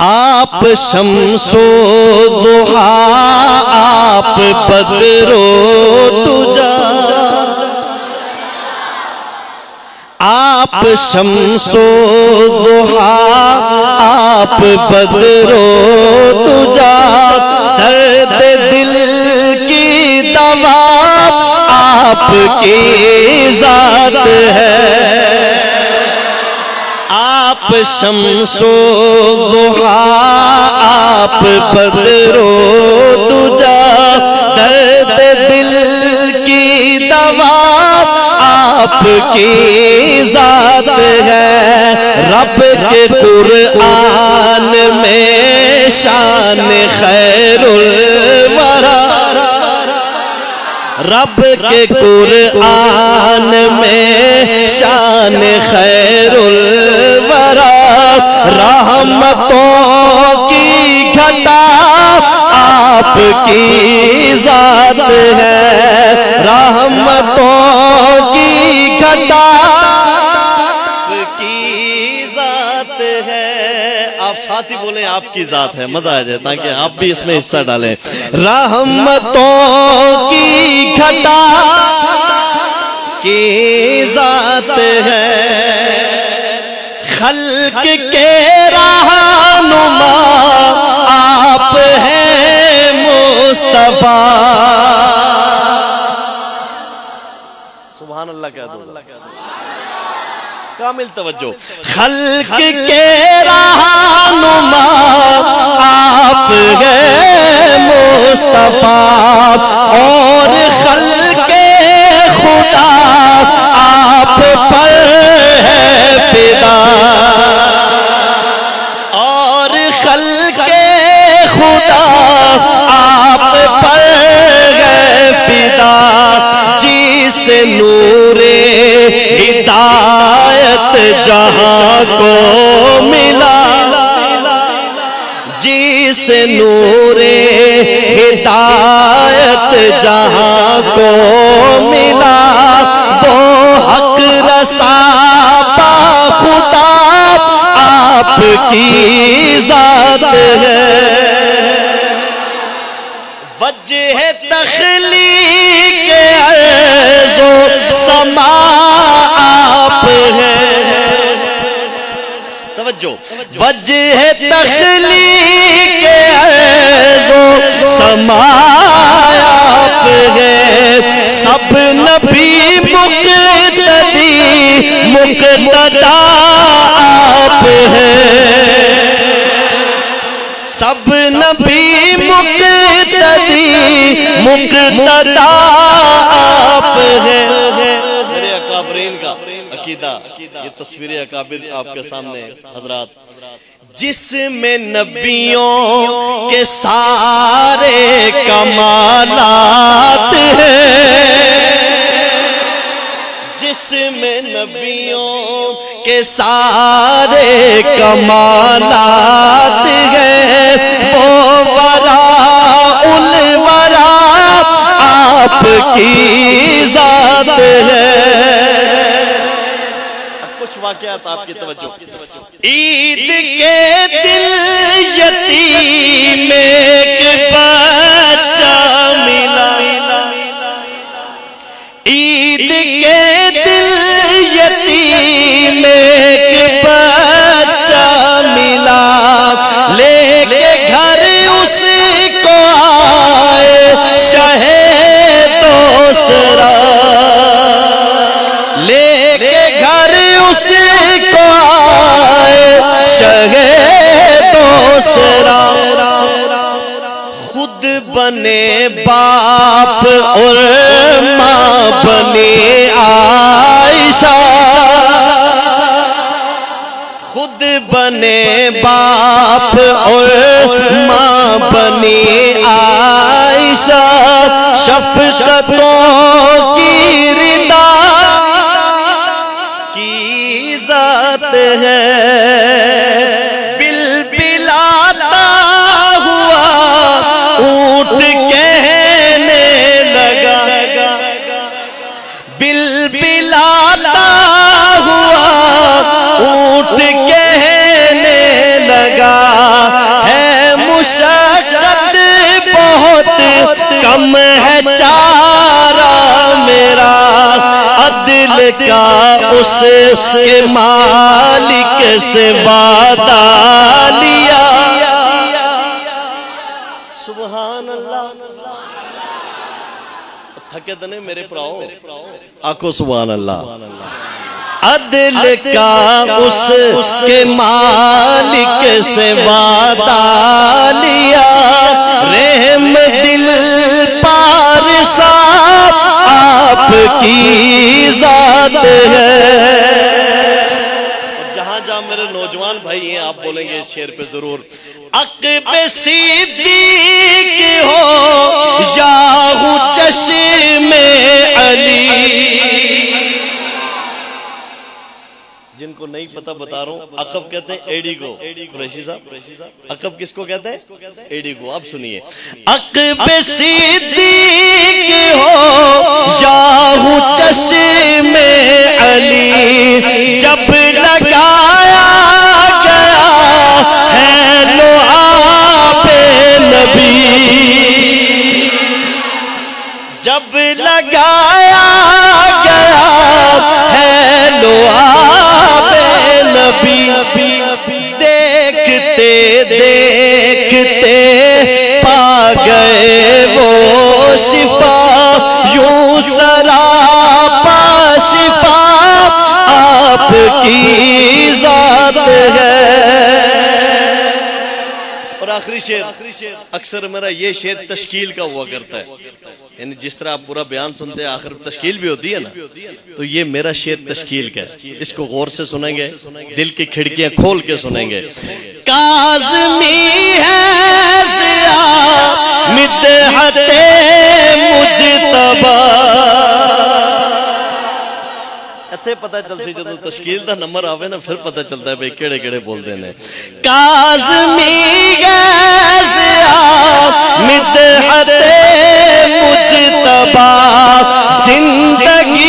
आप शमसो दुहा आप बदरो तुजा आप शमसो दुहा आप बदरो तुजा दर्द दिल की दवा आपकी जात है। आप शमसो दुहा आप बदरो तुजा दर्द दिल की दवा आपकी जात है। रब के कुरआन में शान खैरुल रब के कुरआन में शान खैरुल वरा रहमतों की घटा आपकी जात है। रहमतों की घटा साथ ही बोले आपकी जात है मज़ा आ जाए ताकि आप भी इसमें हिस्सा डालें। रहमतों की घटा की जात है। खल्क के रहनुमा आप हैं मुस्तफ़ा। सुबहान अल्लाह कह दो कामिल तवज्जो। खल्क के रहनुमा आप है मुस्तफ़ा। और जहाँ को मिला, जिस नूरे हिदायत जहाँ को मिला, वो हक रसा खुदा, आपकी जात है। वजह तखलीक अर्जो समा आप है। सब नबी मुक्तदी मुक्तदा आप है। सब नबी मुक्तदी मुक्तदा आप है। का अकीदा, ये तस्वीर अकाबिर आपके सामने, हजरात। जिसमें नबियों के सारे कमालात जिसमें नबियों के सारे कमालात हैं। वो वरा, उल वरा, आपकी जात है। वाकयात आपकी तवज्जो। ईद के दिल यतीम एक बाप और माँ बने आयशा। खुद बने बाप और माँ बने आयशा। शफकतों की रिदा की जात है। कम है चारा मेरा, अदिल का उस के मालिक से वादा लिया। अल्लाह थके दने मेरे भराओ आखो सुबहान अल्लाह अदिल का उस के मालिक से वादा लिया। रहम आपकी जात है। जहाँ जहाँ मेरे नौजवान भाई हैं, आप बोलेंगे इस शेर पे ज़रूर। अकब सिद्दीक हो या चश्मे अली। जिनको नहीं पता बता रहा हूँ। अकब कहते हैं एडी को। कुरैशी साहब? अकब किसको कहते हैं? एडी को। आप सुनिए। अकब हो चश्मे अली, जब लगाया गया है लो नबी। जब लगाया शिफा यूँ सरापा शिफा, आपकी जात है। और आखिरी शेर, अक्सर मेरा ये शेर तश्कील का हुआ करता है। यानी जिस तरह आप पूरा बयान सुनते हैं, आखिर तश्कील भी होती है ना? तो ये मेरा शेर तश्कील का है। इसको गौर से सुनेंगे, दिल की खिड़कियाँ खोल के सुनेंगे। काजमी है जिया मिदहते मुजतबा ਇੱਥੇ ਪਤਾ ਚੱਲ ਸੀ ਜਦੋਂ ਤਸ਼ਕੀਲ ਦਾ ਨੰਬਰ ਆਵੇ ਨਾ ਫਿਰ ਪਤਾ ਚੱਲਦਾ ਬਈ ਕਿਹੜੇ ਕਿਹੜੇ ਬੋਲਦੇ ਨੇ ਕਾਜ਼ਮੀ ਗੈਸਿਆ ਮਿਦਹਤੇ ਮੁਜਤਬਾ ਜ਼ਿੰਦਗੀ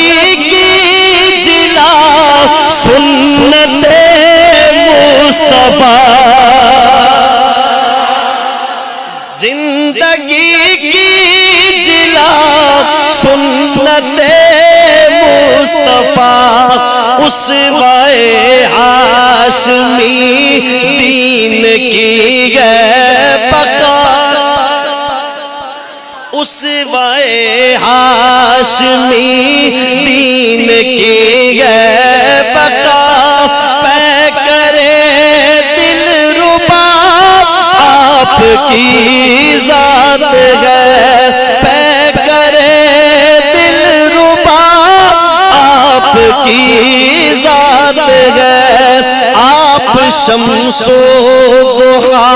उस वाए हाशमी दीन की गए पका उस वाए हाशमी दीन की गए पका पै करे दिल रुबा, आपकी जात है। पै करे दिल रुबा, आपकी है आप शमसो दुहा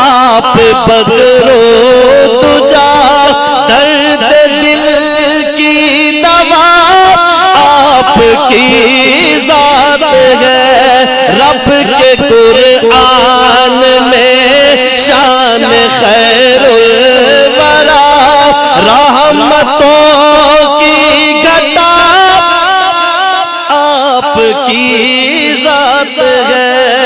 आप बदरो तुझा दर्द दिल की दवा आपकी जात है। रब के कुरआन में शान खैरुल वरा रहमतों आपकी जात है।